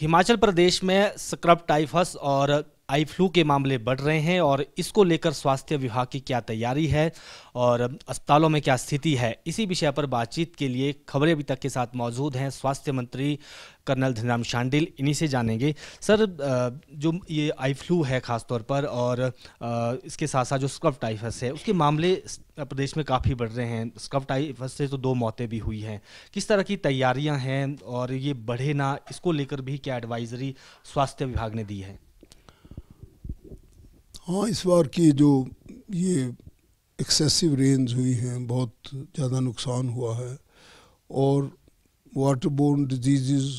हिमाचल प्रदेश में scrub typhus और eye flu के मामले बढ़ रहे हैं और इसको लेकर स्वास्थ्य विभाग की क्या तैयारी है और अस्पतालों में क्या स्थिति है, इसी विषय पर बातचीत के लिए खबरें अभी तक के साथ मौजूद हैं स्वास्थ्य मंत्री कर्नल धनराम शांडिल। इन्हीं से जानेंगे। सर जो ये आई फ्लू है ख़ासतौर पर और इसके साथ साथ जो स्कफ टाइफस है, उसके मामले प्रदेश में काफ़ी बढ़ रहे हैं। स्कफ टाइफस से तो दो मौतें भी हुई हैं। किस तरह की तैयारियाँ हैं और ये बढ़े ना, इसको लेकर भी क्या एडवाइजरी स्वास्थ्य विभाग ने दी है? हाँ इस बार की जो ये एक्सेसिव रेंज हुई हैं, बहुत ज़्यादा नुकसान हुआ है और वाटर बोर्न डिज़ीज़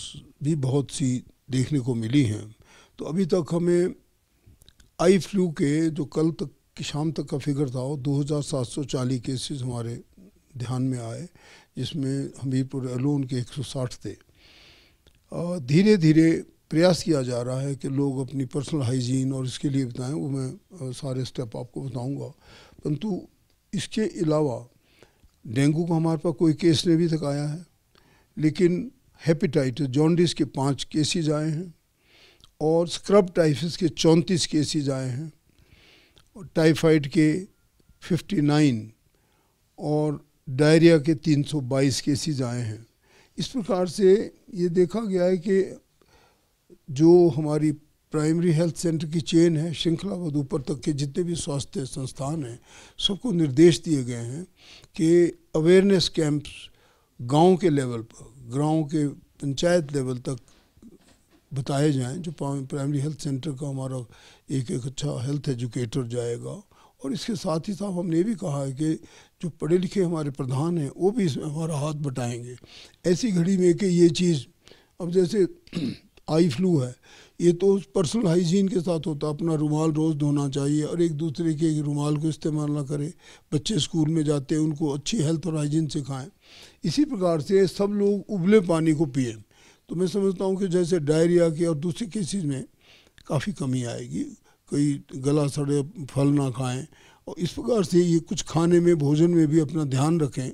भी बहुत सी देखने को मिली हैं। तो अभी तक हमें आई फ्लू के जो कल तक की शाम तक का फिगर था, वो दो हज़ार सात सौ चालीस केसेस हमारे ध्यान में आए, जिसमें हमीरपुर अलोन के एक सौ साठ थे। धीरे धीरे प्रयास किया जा रहा है कि लोग अपनी पर्सनल हाइजीन और इसके लिए बताएँ, वो मैं सारे स्टेप आपको बताऊँगा। परंतु इसके अलावा डेंगू का हमारे पास कोई केस नहीं भी तक आया है, लेकिन हेपेटाइटिस जॉन्डिस के पाँच केसेज आए हैं और स्क्रब टाइफस के चौंतीस केसेज आए हैं और टाइफाइड के 59 और डायरिया के 322 केसेज आए हैं। इस प्रकार से ये देखा गया है कि जो हमारी प्राइमरी हेल्थ सेंटर की चेन है श्रृंखला श्रृंखलाबद्ध ऊपर तक के जितने भी स्वास्थ्य संस्थान हैं, सबको निर्देश दिए गए हैं कि अवेयरनेस कैंप्स गाँव के लेवल पर, गाँव के पंचायत लेवल तक बताए जाएँ, जो प्राइमरी हेल्थ सेंटर का हमारा एक एक अच्छा हेल्थ एजुकेटर जाएगा। और इसके साथ ही साथ हमने ये भी कहा है कि जो पढ़े लिखे हमारे प्रधान हैं, वो भी इसमें हमारा हाथ बटाएँगे। ऐसी घड़ी में कि ये चीज़, अब जैसे आई फ्लू है। ये तो पर्सनल हाइजीन के साथ होता है। अपना रुमाल रोज़ धोना चाहिए और एक दूसरे के रुमाल को इस्तेमाल ना करें। बच्चे स्कूल में जाते हैं, उनको अच्छी हेल्थ और हाइजीन सिखाएँ। इसी प्रकार से सब लोग उबले पानी को पिए। तो मैं समझता हूँ कि जैसे डायरिया की और दूसरी केसेज में काफ़ी कमी आएगी। कोई गला सड़े, फल ना खाएँ। और इस प्रकार से ये कुछ खाने में, भोजन में भी अपना ध्यान रखें।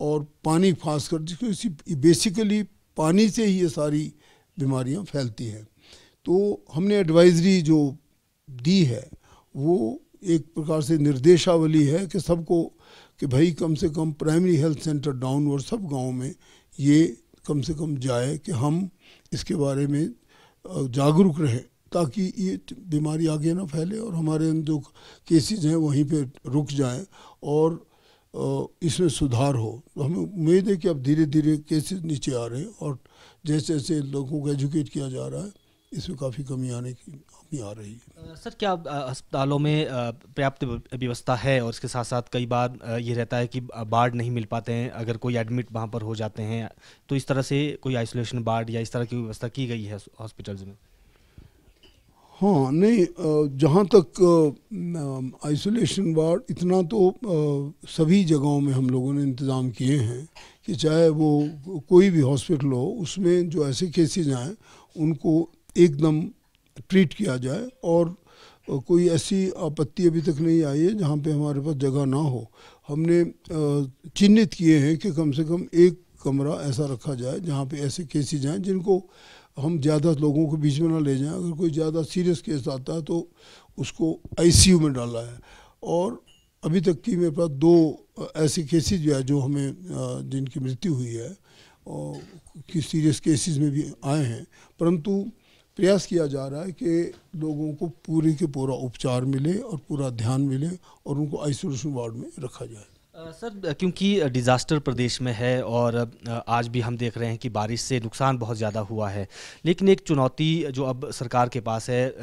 और पानी खास कर जिसको इसी बेसिकली पानी से ही ये सारी बीमारियाँ फैलती हैं। तो हमने एडवाइजरी जो दी है, वो एक प्रकार से निर्देशावली है कि सबको कि भाई कम से कम प्राइमरी हेल्थ सेंटर डाउनवर्ड सब गाँव में ये कम से कम जाए कि हम इसके बारे में जागरूक रहें ताकि ये बीमारी आगे ना फैले और हमारे जो केसेस हैं वहीं पे रुक जाएँ और इसमें सुधार हो। तो हमें उम्मीद है कि अब धीरे धीरे केसेस नीचे आ रहे हैं और जैसे जैसे लोगों को एजुकेट किया जा रहा है, इसमें काफ़ी कमी आने की, कमी आ रही है। सर, क्या अस्पतालों में पर्याप्त व्यवस्था है? और इसके साथ साथ कई बार ये रहता है कि बाढ़ नहीं मिल पाते हैं। अगर कोई एडमिट वहाँ पर हो जाते हैं तो इस तरह से कोई आइसोलेशन बाढ़ या इस तरह की व्यवस्था की गई है हॉस्पिटल्स में? हाँ नहीं जहाँ तक आइसोलेशन वार्ड, इतना तो सभी जगहों में हम लोगों ने इंतज़ाम किए हैं कि चाहे वो कोई भी हॉस्पिटल हो, उसमें जो ऐसे केसेज आएँ, उनको एकदम ट्रीट किया जाए और कोई ऐसी आपत्ति अभी तक नहीं आई है जहाँ पे हमारे पास जगह ना हो। हमने चिन्हित किए हैं कि कम से कम एक कमरा ऐसा रखा जाए जहाँ पे ऐसे केसेज आएँ जिनको हम ज़्यादा लोगों को बीच में ना ले जाएँ। अगर कोई ज़्यादा सीरियस केस आता है तो उसको आईसीयू में डाला है। और अभी तक की मेरे पास दो ऐसे केसेस जो है जो हमें जिनकी मृत्यु हुई है और कि सीरियस केसेस में भी आए हैं। परंतु प्रयास किया जा रहा है कि लोगों को पूरी के पूरा उपचार मिले और पूरा ध्यान मिले और उनको आइसोलेशन वार्ड में रखा जाए। सर, क्योंकि डिज़ास्टर प्रदेश में है और आज भी हम देख रहे हैं कि बारिश से नुकसान बहुत ज़्यादा हुआ है। लेकिन एक चुनौती जो अब सरकार के पास है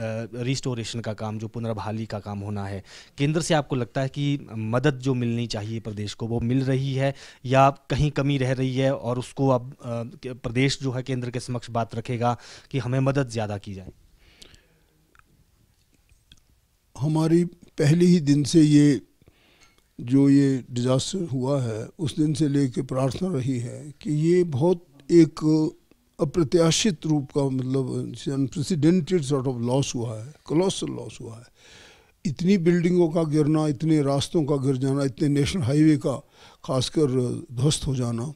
रिस्टोरेशन का काम, जो पुनर्बहाली का काम होना है, केंद्र से आपको लगता है कि मदद जो मिलनी चाहिए प्रदेश को, वो मिल रही है या कहीं कमी रह रही है और उसको अब प्रदेश जो है केंद्र के समक्ष बात रखेगा कि हमें मदद ज़्यादा की जाए? हमारी पहले ही दिन से ये जो ये डिज़ास्टर हुआ है, उस दिन से लेके प्रार्थना रही है कि ये बहुत एक अप्रत्याशित रूप का मतलब अनप्रेसिडेंटेड सॉर्ट ऑफ़ लॉस हुआ है कलोसल लॉस हुआ है। इतनी बिल्डिंगों का गिरना, इतने रास्तों का गिर जाना, इतने नेशनल हाईवे का, खासकर ध्वस्त हो जाना,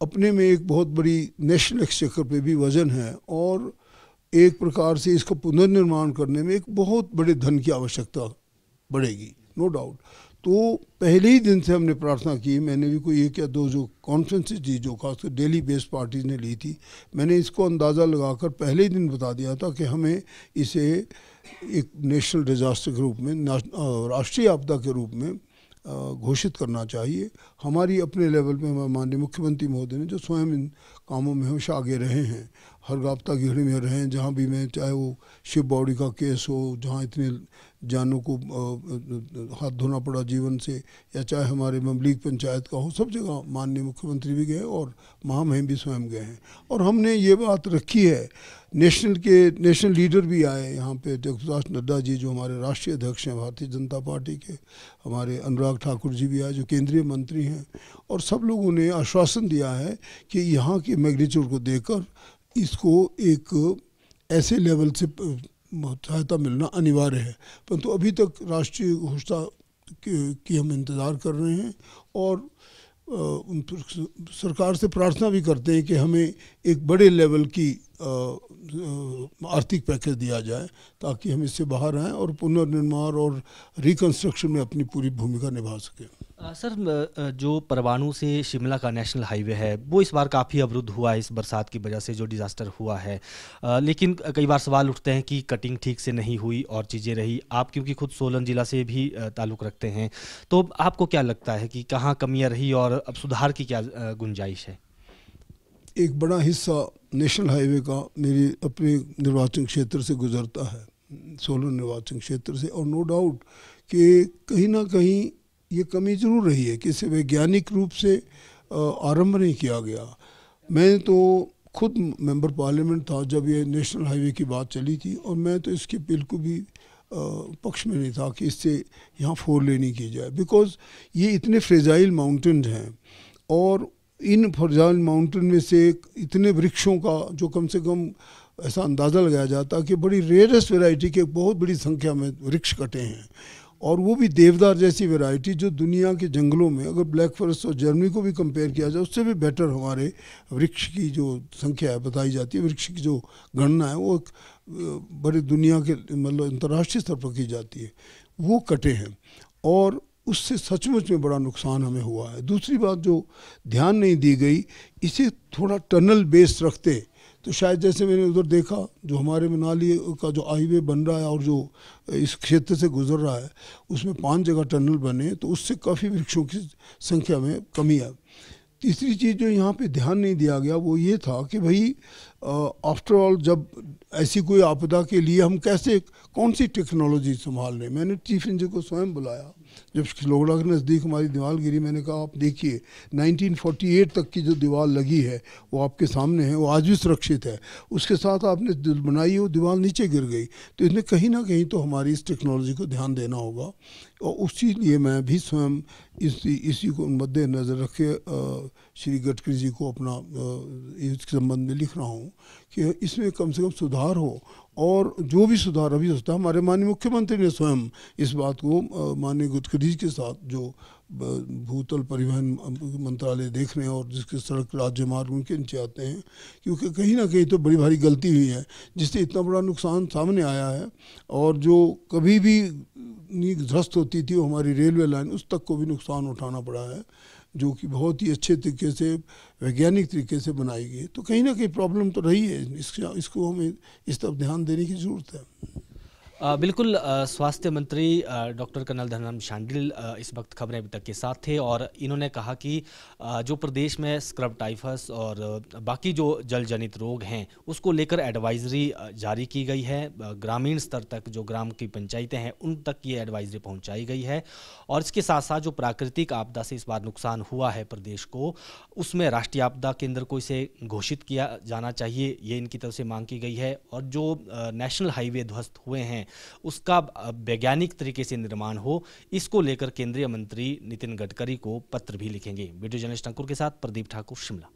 अपने में एक बहुत बड़ी नेशनल एक्सचेकर पे भी वज़न है और एक प्रकार से इसका पुनर्निर्माण करने में एक बहुत बड़े धन की आवश्यकता बढ़ेगी नो डाउट तो पहले ही दिन से हमने प्रार्थना की, मैंने भी कोई एक या दो जो कॉन्फ्रेंसेज दी जो खासकर डेली बेस्ड पार्टीज़ ने ली थी, मैंने इसको अंदाज़ा लगाकर पहले ही दिन बता दिया था कि हमें इसे एक नेशनल डिज़ास्टर के रूप में राष्ट्रीय आपदा के रूप में घोषित करना चाहिए। हमारी अपने लेवल पे हमारे माननीय मुख्यमंत्री महोदय ने जो स्वयं इन कामों में हमेशा आगे रहे हैं हर राबता घड़ी में रहे जहाँ भी मैं, चाहे वो शिव बॉडी का केस हो, जहाँ इतने जानों को हाथ धोना पड़ा जीवन से, या चाहे हमारे ममलीग पंचायत का हो, सब जगह माननीय मुख्यमंत्री भी गए और महामहिम भी स्वयं गए हैं। और हमने ये बात रखी है, नेशनल के, नेशनल लीडर भी आए यहाँ पे जगप्रकाश नड्डा जी, जो हमारे राष्ट्रीय अध्यक्ष हैं, भारतीय जनता पार्टी के, हमारे अनुराग ठाकुर जी भी आए, जो केंद्रीय मंत्री हैं, और सब लोगों ने आश्वासन दिया है कि यहाँ की मैग्नीट्यूड को देखकर इसको एक ऐसे लेवल से सहायता मिलना अनिवार्य है। परंतु अभी तक राष्ट्रीय घोषणा की हम इंतज़ार कर रहे हैं और सरकार से प्रार्थना भी करते हैं कि हमें एक बड़े लेवल की आर्थिक पैकेज दिया जाए ताकि हम इससे बाहर आएँ और पुनर्निर्माण और रिकन्स्ट्रक्शन में अपनी पूरी भूमिका निभा सकें। सर जो परवाणु से शिमला का नेशनल हाईवे है, वो इस बार काफ़ी अवरुद्ध हुआ है, इस बरसात की वजह से जो डिज़ास्टर हुआ है। लेकिन कई बार सवाल उठते हैं कि कटिंग ठीक से नहीं हुई और चीज़ें रही। आप क्योंकि खुद सोलन ज़िला से भी ताल्लुक़ रखते हैं तो आपको क्या लगता है कि कहाँ कमियाँ रही और अब सुधार की क्या गुंजाइश है? एक बड़ा हिस्सा नेशनल हाईवे का मेरे अपने निर्वाचन क्षेत्र से गुजरता है, सोलन निर्वाचन क्षेत्र से, और नो डाउट कि कहीं ना कहीं ये कमी ज़रूर रही है कि इसे वैज्ञानिक रूप से आरंभ नहीं किया गया। मैं तो खुद मेंबर पार्लियामेंट था जब ये नेशनल हाईवे की बात चली थी और मैं तो इसके बिल्कुल भी पक्ष में नहीं था कि इससे यहाँ फोर लेनी की जाए। बिकॉज़ ये इतने फ्रेजाइल माउंटेन्स हैं और इन फ्रेजाइल माउंटेन में से इतने वृक्षों का जो कम से कम ऐसा अंदाज़ा लगाया जाता कि बड़ी रेयरेस्ट वैरायटी के बहुत बड़ी संख्या में वृक्ष कटे हैं। और वो भी देवदार जैसी वैरायटी जो दुनिया के जंगलों में, अगर ब्लैक फॉरेस्ट और जर्मनी को भी कंपेयर किया जाए, उससे भी बेटर हमारे वृक्ष की जो संख्या है, बताई जाती है, वृक्ष की जो गणना है, वो बड़े दुनिया के मतलब अंतर्राष्ट्रीय स्तर पर की जाती है। वो कटे हैं और उससे सचमुच में बड़ा नुकसान हमें हुआ है। दूसरी बात जो ध्यान नहीं दी गई, इसे थोड़ा टनल बेस्ड रखते तो शायद जैसे मैंने उधर देखा, जो हमारे मनाली का जो हाईवे बन रहा है और जो इस क्षेत्र से गुजर रहा है, उसमें पाँच जगह टनल बने तो उससे काफ़ी वृक्षों की संख्या में कमी है। तीसरी चीज़ जो यहाँ पे ध्यान नहीं दिया गया, वो ये था कि भाई आफ्टर ऑल जब ऐसी कोई आपदा के लिए हम कैसे, कौन सी टेक्नोलॉजी संभाल रहे मैंने चीफ इंजीनियर को स्वयं बुलाया। जब लोगड़ा के नज़दीक हमारी दीवार गिरी, मैंने कहा, आप देखिए 1948 तक की जो दीवार लगी है, वो आपके सामने है, वो आज भी सुरक्षित है। उसके साथ आपने बनाई वो दीवार नीचे गिर गई। तो इसमें कहीं ना कहीं तो हमारी इस टेक्नोलॉजी को ध्यान देना होगा। और उसी लिए मैं भी स्वयं इसी इसी को मद्देनज़र रखे श्री गडकरी जी को अपना इस संबंध में लिख रहा हूँ कि इसमें कम से कम सुधार हो और जो भी सुधार अभी होता है, हमारे माननीय मुख्यमंत्री ने स्वयं इस बात को माननीय गडकरी के साथ जो भूतल परिवहन मंत्रालय देख रहे हैं और जिसके सड़क राज्य मार्ग उनके नीचे आते हैं, क्योंकि कहीं ना कहीं तो बड़ी भारी गलती हुई है, जिससे इतना बड़ा नुकसान सामने आया है और जो कभी भी ध्वस्त होती थी वो हमारी रेलवे लाइन, उस तक को भी नुकसान उठाना पड़ा है, जो कि बहुत ही अच्छे तरीके से, वैज्ञानिक तरीके से बनाई गई तो कहीं ना कहीं प्रॉब्लम तो रही है, इसका इसको हमें इस तरफ़ ध्यान देने की ज़रूरत है। बिल्कुल स्वास्थ्य मंत्री डॉक्टर कर्नल धनराम शांडिल इस वक्त खबरें अभी तक के साथ थे और इन्होंने कहा कि जो प्रदेश में स्क्रब टाइफस और बाकी जो जल जनित रोग हैं, उसको लेकर एडवाइजरी जारी की गई है। ग्रामीण स्तर तक जो ग्राम की पंचायतें हैं, उन तक ये एडवाइजरी पहुंचाई गई है और इसके साथ साथ जो प्राकृतिक आपदा से इस बार नुकसान हुआ है प्रदेश को, उसमें राष्ट्रीय आपदा केंद्र को इसे घोषित किया जाना चाहिए, ये इनकी तरफ़ से मांग की गई है और जो नेशनल हाईवे ध्वस्त हुए हैं उसका वैज्ञानिक तरीके से निर्माण हो, इसको लेकर केंद्रीय मंत्री नितिन गडकरी को पत्र भी लिखेंगे। वीडियो जर्नलिस्ट अंकुर के साथ प्रदीप ठाकुर, शिमला।